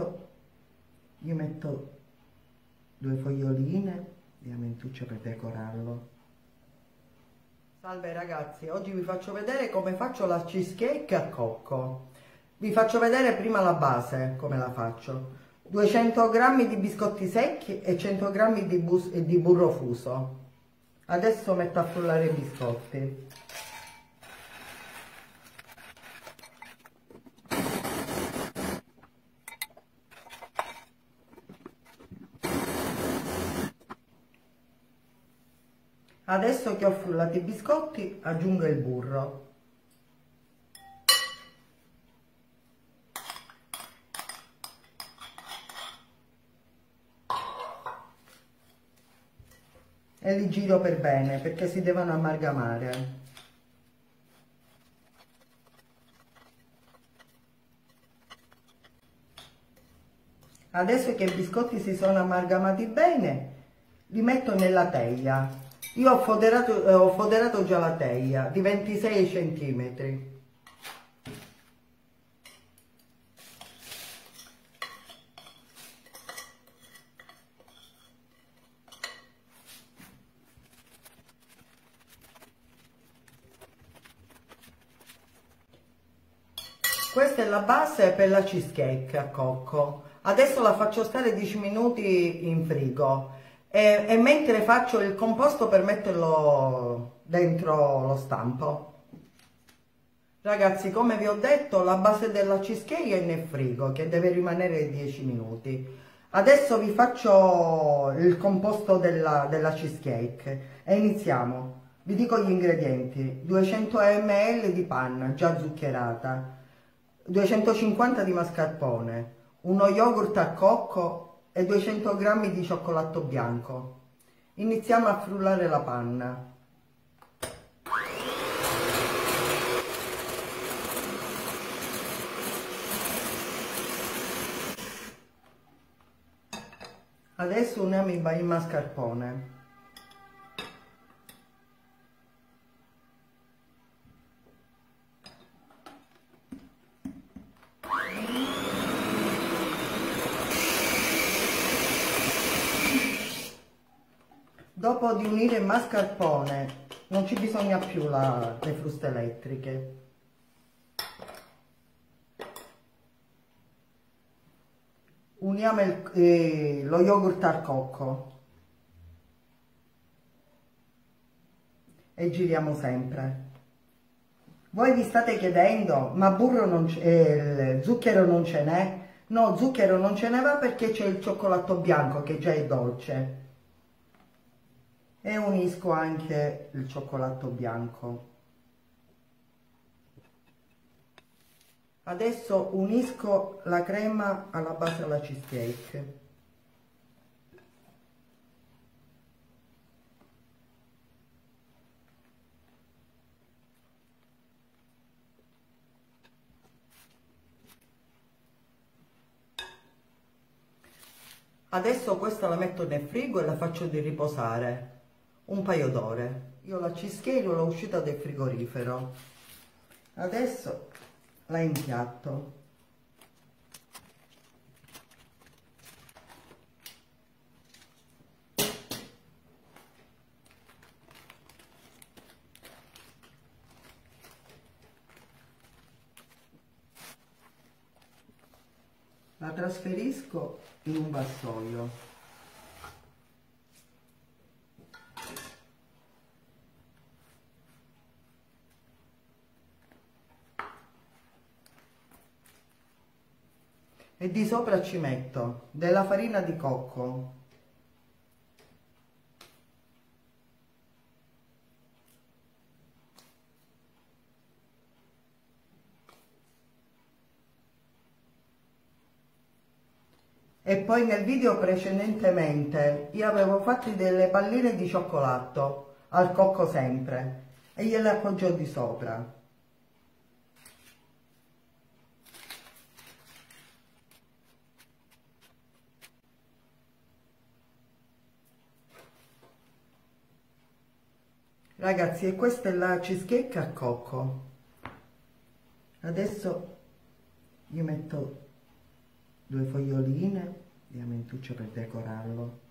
Io metto due foglioline di amentuccio per decorarlo. Salve ragazzi, oggi vi faccio vedere come faccio la cheesecake a cocco. Vi faccio vedere prima la base, come la faccio. 200 g di biscotti secchi e 100 g di, di burro fuso. Adesso metto a frullare i biscotti. Adesso che ho frullato i biscotti aggiungo il burro. E li giro per bene perché si devono amalgamare. Adesso che i biscotti si sono amalgamati bene, li metto nella teglia io ho foderato, eh, ho foderato già la teglia di 26 centimetri. Questa è la base per la cheesecake a cocco. Adesso la faccio stare 10 minuti in frigo e, e mentre faccio il composto per metterlo dentro lo stampo. Ragazzi, come vi ho detto, la base della cheesecake è nel frigo, che deve rimanere 10 minuti. Adesso vi faccio il composto della, della cheesecake e iniziamo. Vi dico gli ingredienti. 200 ml di panna già zuccherata, 250 di mascarpone, uno yogurt a cocco e 200 g di cioccolato bianco. Iniziamo a frullare la panna. Adesso uniamo il mascarpone. Dopo di unire il mascarpone non ci bisogna più la, le fruste elettriche. Uniamo il, eh, lo yogurt al cocco. E giriamo sempre. Voi vi state chiedendo ma burro non eh, zucchero non ce n'è? No zucchero non ce ne va perché c'è il cioccolato bianco che già è dolce e unisco anche il cioccolato bianco. Adesso unisco la crema alla base della cheesecake. Adesso questa la metto nel frigo e la faccio di riposare un paio d'ore. Io la cheesecake l'ho uscita del frigorifero. Adesso la impiatto. La trasferisco in un vassoio. E di sopra ci metto della farina di cocco. E poi nel video precedentemente io avevo fatto delle palline di cioccolato al cocco sempre e gliele appoggio di sopra ragazzi e questa è la cheesecake a cocco. Adesso io metto due foglioline di amentuccio per decorarlo